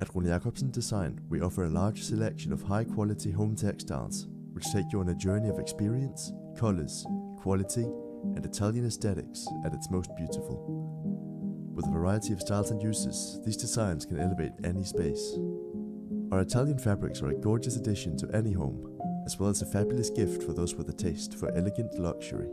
At Rune Jakobsen Design, we offer a large selection of high quality home textiles, which take you on a journey of experience, colors, quality, and Italian aesthetics at its most beautiful. With a variety of styles and uses, these designs can elevate any space. Our Italian fabrics are a gorgeous addition to any home, as well as a fabulous gift for those with a taste for elegant luxury.